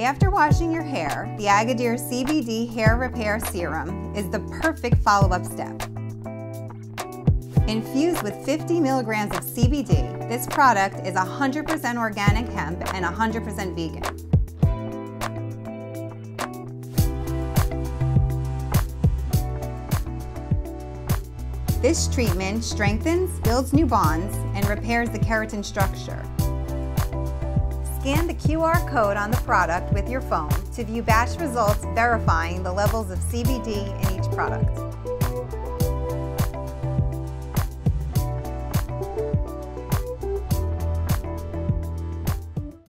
After washing your hair, the Agadir CBD Hair Repair Serum is the perfect follow-up step. Infused with 50 milligrams of CBD, this product is 100% organic hemp and 100% vegan. This treatment strengthens, builds new bonds, and repairs the keratin structure. Scan the QR code on the product with your phone to view batch results verifying the levels of CBD in each product.